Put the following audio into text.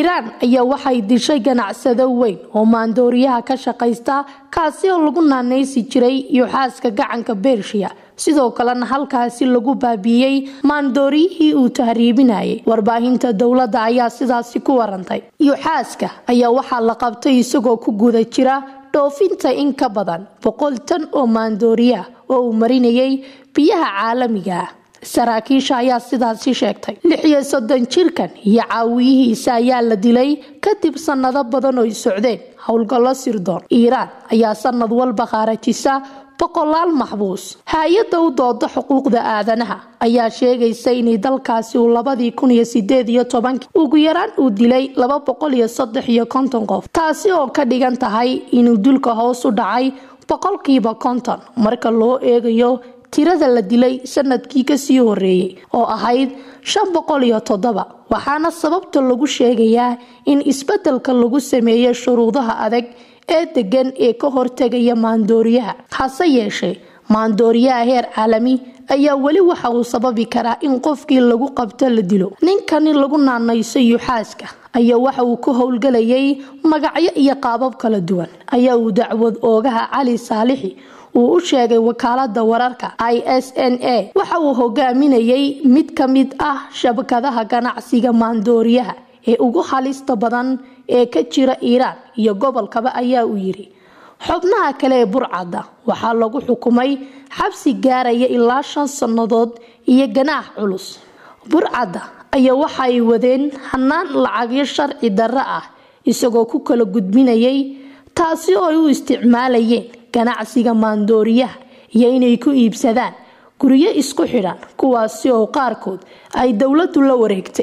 iiraan ayaa waxay dishay ganacsado weyn oo maandooriyaha ka shaqaysta kaasi oo lagu naanaysi jiray yuxaaska gacanka bershiya sidoo kalena halkaasi lagu baabiiyey maandooriyihii uu tahriibinayay. Warbaahinta dowladda ayaa sidaasi ku warantay. Yuxaaska ayaa waxaa la qabtay isagoo ku guda jira dhoofinta in ka badan boqol tan oo maandooriya oo uu marinayay biyaha caalamiga ah saraakiisha ayaa sidaasi sheegtay. Lix iyo soddon jirkan iyo caawiyihiisa ayaa la dilay kadib sannado badan oo ay socdeen. Howlgallo sirdoon. Iiraan ayaa sanad walba khaarajisa boqolaal maxbuus. Hay'adda u dooda xuquuqda aadanaha ayaa sheegaysa inay dalkaasi uu labadii kun iyo sideed iyo tobankii ugu yaraan uu dilay laba boqol iyo saddex iyo konton qof. Taasi oo ka dhigan tahay inuu dulka hoos u dhacay boqolkiiba konton. Marka loo eegayo tirada la dilay sannadkii ka sii horeeyey oo ahayd shan boqol iyo toddoba. Waxaana sababta lagu sheegayaa in isbeddelka lagu sameeyey shuruudaha adag ee degan ee ka hortegaya maandooriyaha. Hase yeeshee maandooriyaha heer caalami ayaa weli waxa uu sababi karaa in qofkii lagu qabto la dilo. Ninkani lagu naanayso yuxaaska ayaa waxa uu ku howlgelayay magacyo iyo qaabab kala duwan. Ayaa uu dacwad oogaha cali saalixi uu u sheegay wakaalada wararka i s n a. Waxa uu hogaaminayay mid ka mid ah shabakadaha ganacsiga maandooriyaha ee ugu halista badan ee ka jira iiraan iyo gobolkaba ayaa uu yidhi xubnaha kale ee burcadda waxaa lagu xukumay xabsi gaaraya ilaa shan sannadood iyo ganaax culus. Burcadda ayaa waxa ay wadeen hanaan lacagyo sharci darro ah isagoo ku kala gudbinayay taasi oo ay u isticmaalayeen ganacsiga maandooriyaha iyo inay ku iibsadaan. Guryo isku xidhan kuwaasi oo qaarkood ay dowladdu la wareegtay